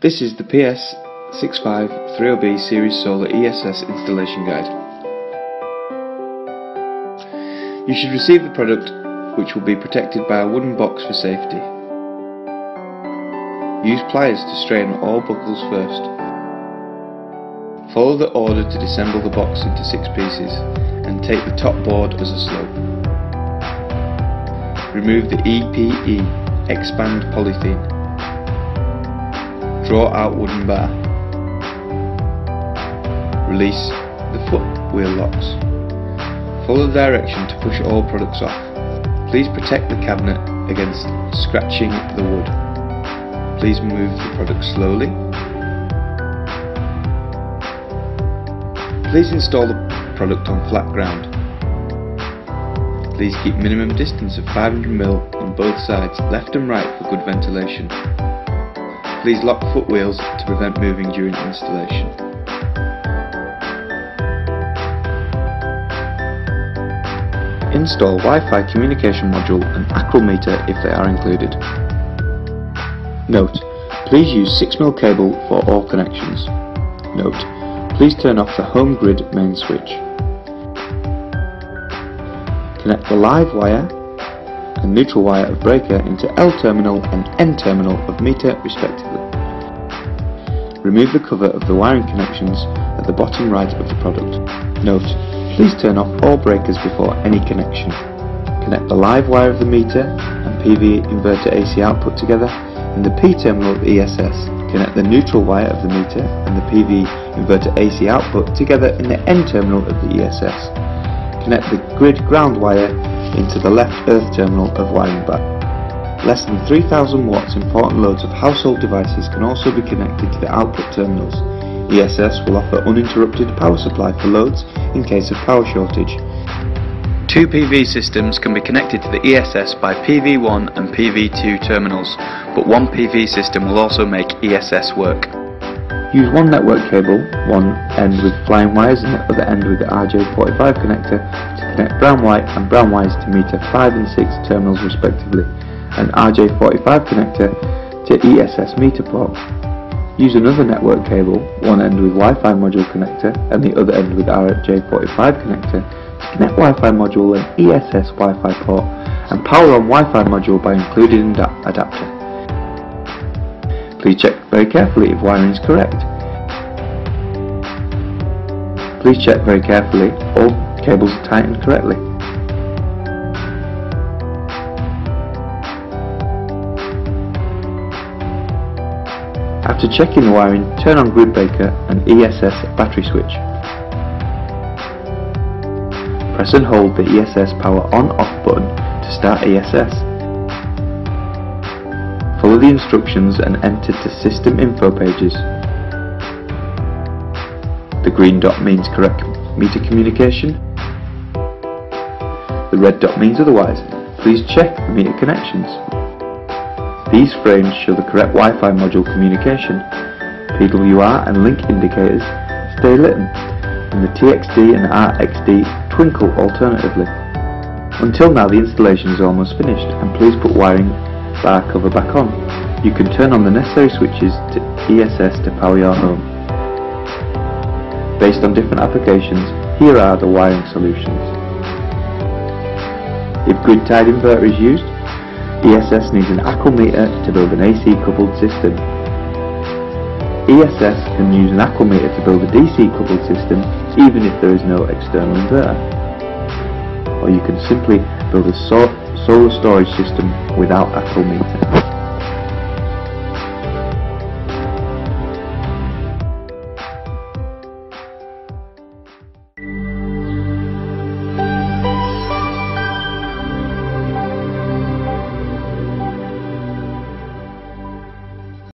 This is the PS6530B Series Solar ESS Installation Guide. You should receive the product which will be protected by a wooden box for safety. Use pliers to straighten all buckles first. Follow the order to disassemble the box into six pieces and take the top board as a slope. Remove the EPE Expand polythene Draw out wooden bar. Release the foot wheel locks. Follow the direction to push all products off. Please protect the cabinet against scratching the wood. Please move the product slowly. Please install the product on flat ground. Please keep minimum distance of 500mm on both sides, left and right for good ventilation. Please lock foot wheels to prevent moving during installation. Install Wi-Fi communication module and accelerometer if they are included. Note, please use 6mm cable for all connections. Note, please turn off the home grid main switch. Connect the live wire and neutral wire of breaker into L terminal and N terminal of meter respectively. Remove the cover of the wiring connections at the bottom right of the product. Note, please turn off all breakers before any connection. Connect the live wire of the meter and PV inverter AC output together in the P terminal of ESS. Connect the neutral wire of the meter and the PV inverter AC output together in the N terminal of the ESS. Connect the grid ground wire into the left earth terminal of wiring bar. Less than 3000 watts important loads of household devices can also be connected to the output terminals. ESS will offer uninterrupted power supply for loads in case of power shortage. Two PV systems can be connected to the ESS by PV1 and PV2 terminals, but one PV system will also make ESS work. Use one network cable, one end with flying wires and the other end with the RJ45 connector to connect brown white and brown wires to meter 5 and 6 terminals respectively, and RJ45 connector to ESS meter port. Use another network cable, one end with Wi-Fi module connector and the other end with RJ45 connector to connect Wi-Fi module and ESS Wi-Fi port and power on Wi-Fi module by including an adapter. Please check very carefully if wiring is correct. Please check very carefully all cables are tightened correctly. After checking the wiring, turn on grid breaker and ESS battery switch. Press and hold the ESS power on off button to start ESS. The instructions and enter to system info pages. The green dot means correct meter communication. The red dot means otherwise. Please check the meter connections. These frames show the correct Wi-Fi module communication. PWR and link indicators stay lit and the TXD and RXD twinkle alternatively. Until now the installation is almost finished and please put wiring bar cover back on. You can turn on the necessary switches to ESS to power your home. Based on different applications, here are the wiring solutions. If grid-tied inverter is used, ESS needs an accelerometer to build an AC coupled system. ESS can use an accelerometer to build a DC coupled system even if there is no external inverter. Or you can simply build a solar storage system without accelerometer.